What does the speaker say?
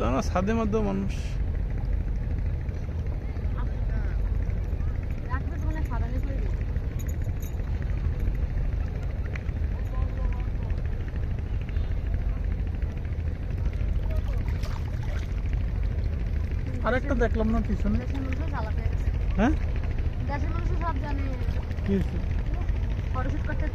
মানুষ না সাদে মধ্যে মানুষ। মানে আরেকটা দেখলাম না পিছনে। চালাতে হ্যাঁ? দেশের মানুষ সব জানে। কি ফটোশুট করতে